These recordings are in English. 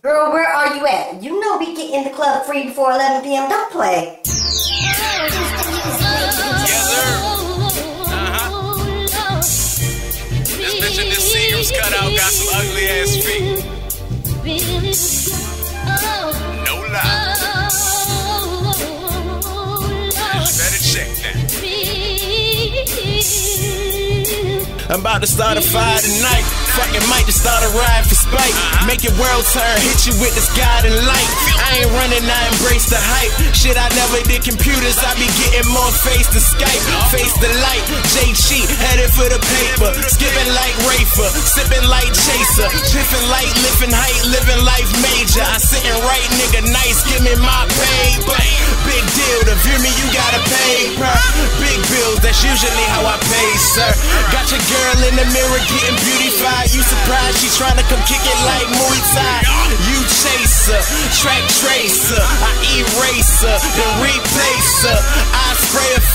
Girl, where are you at? You know we get in the club free before 11 p.m. Don't play. Seagram's cutout got some ugly ass feet. No lie. You better check that. I'm about to start a fire tonight. Fucking might just start a ride for spite. Make your world turn, hit you with this guiding light. I ain't running, I embrace the hype. Shit, I never did computers, I be getting more face to Skype. Face the light, J Cheat, headed for the paper. Skipping like Rafer, sipping like Chaser. Jiffing light, lifting height, living life major. I sitting right, nigga, nice, give me my paper. Big deal, to view me, you gotta pay, per. Big bills, that's usually how I pay, sir. Got your girl in the mirror getting beautified. You surprised she tryna come kick it like Muay Thai. You chaser, track tracer, I erase her, then replace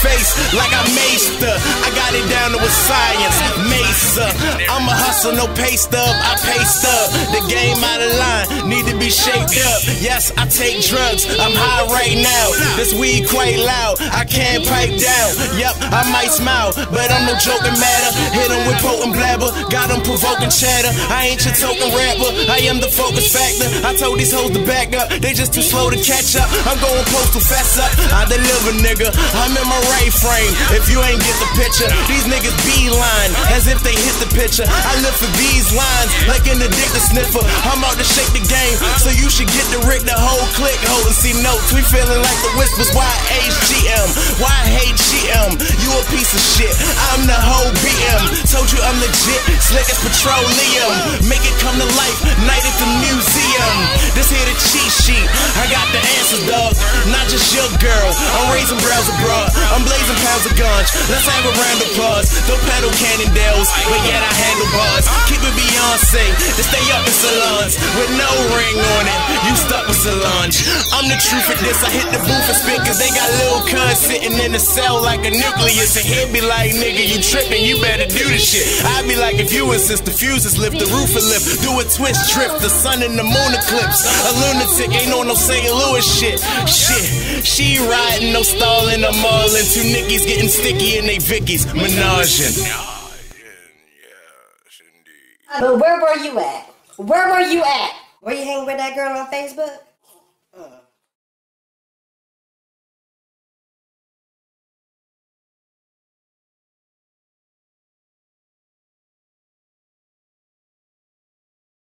face like I maced. I got it down to a science, Mesa. I'm a hustle, no pay stub, I paste up. The game out of line, need to be shaped up. Yes, I take drugs, I'm high right now. This weed quite loud, I can't pipe down. Yep, I might smile, but I'm no joking matter. Hit 'em with potent blabber, got 'em provoking chatter. I ain't your token rapper, I am the focus factor. I told these hoes to back up, they just too slow to catch up. I'm going postal fast up, I deliver, nigga. I'm in my frame. If you ain't get the picture, these niggas beeline as if they hit the picture. I live for these lines like an addicted sniffer. I'm out to shake the game, so you should get the Rick, the whole click, hold and see notes. We feeling like the whispers. Why HGM? Why hate GM? You a piece of shit. I'm the whole BM. Told you I'm legit, slick as petroleum. Make it come to life, night at the museum. This here the cheat sheet. I got the Not just your girl. I'm raising brows abroad. I'm blazing pounds of guns. Let's have a round of applause. Don't pedal Cannondales, but yet I handle bars. Keep it Beyonce to stay up in salons with no ring on it. You stuck with Solange. I'm the truth of this. I hit the booth and spit cause they got little cuz sitting in the cell like a nucleus. And he'd be like, nigga, you tripping, you better do the shit. I'd be like, if you insist, the fuses lift, the roof will lift, do a twist drift, the sun and the moon eclipse. A lunatic ain't on no St. Louis shit. Shit, she riding, no stalling, I'm all in. Two nickies getting sticky in they Vickies, menaging. But where were you at? Where were you at? Were you hanging with that girl on Facebook?